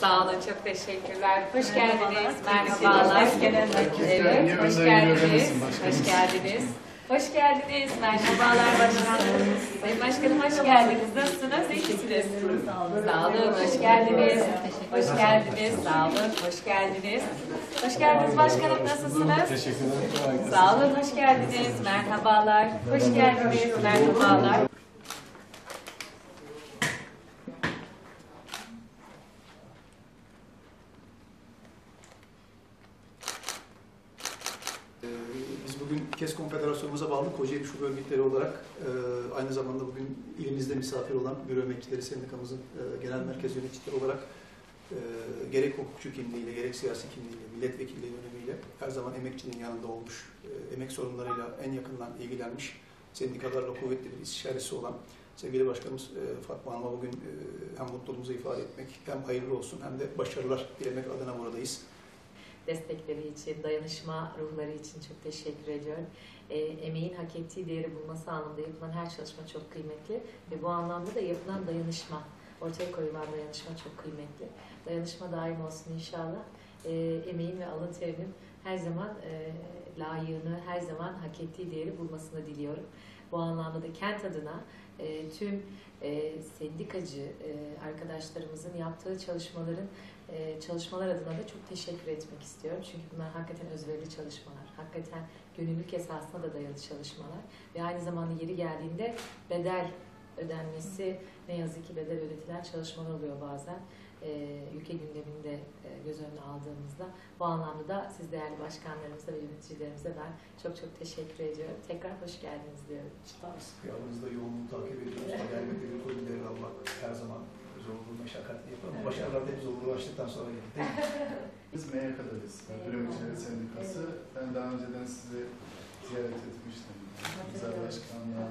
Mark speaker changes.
Speaker 1: Sağ olun, çok teşekkürler. Hoş geldiniz, merhabalar. Evet, hoş geldiniz, hoş geldiniz. Hoş geldiniz, merhabalar başkanım. Sayın Başkanım hoş geldiniz. Nasılsınız? İyi misiniz? Sağ olun, hoş geldiniz. Hoş geldiniz, sağ olun, hoş geldiniz. Hoş geldiniz başkanım, nasılsınız?
Speaker 2: Teşekkürler.
Speaker 1: Sağ olun, hoş geldiniz. Merhabalar. Hoş geldiniz, merhabalar.
Speaker 2: Ee, Biz bugün KES Konfederasyonumuza bağlı Kocaeli Şube Örgütleri olarak e, aynı zamanda bugün ilimizde misafir olan Büro Emekçileri Sendikamızın e, genel merkez yöneticileri olarak e, gerek hukukçu kimliğiyle, gerek siyasi kimliğiyle, milletvekilliği dönemiyle her zaman emekçinin yanında olmuş, e, emek sorunlarıyla en yakından ilgilenmiş, sendikalarla kuvvetli bir istişaresi olan sevgili başkanımız e, Fatma Hanım'a bugün e, hem mutluluğumuzu ifade etmek, hem hayırlı olsun hem de başarılar dilemek adına buradayız.
Speaker 1: Destekleri için, dayanışma ruhları için çok teşekkür ediyorum. E, emeğin hak ettiği değeri bulması anlamında yapılan her çalışma çok kıymetli ve bu anlamda da yapılan dayanışma, ortaya koyulan dayanışma çok kıymetli. Dayanışma daim olsun inşallah. E, emeğin ve alın terinin her zaman e, layığını, her zaman hak ettiği değeri bulmasını diliyorum. Bu anlamda da kent adına e, tüm e, sendikacı e, arkadaşlarımızın yaptığı çalışmaların e, çalışmalar adına da çok teşekkür etmek istiyorum. Çünkü bunlar hakikaten özverili çalışmalar. Hakikaten gönüllülük esasına da dayalı çalışmalar. Ve aynı zamanda yeri geldiğinde bedel ödenmesi ne yazık ki bedel ödetilen çalışmalar oluyor bazen. E, ülke gündeminde göz önüne aldığımızda. Bu anlamda da siz değerli başkanlarımıza ve yöneticilerimize ben çok çok teşekkür ediyorum. Tekrar hoş geldiniz diyorum.
Speaker 2: Yanımızda yoğunluğu takip ediyoruz. Haberle dedikodu devralmak her zaman zorluğu meşakkatli yapar ama başarılar da hep zorluğu sonra mi?
Speaker 3: Biz MYK'dayız. Bürokratçileri Sendikası. Ben daha önceden sizi ziyaret etmiştim. Güzel Başkan'la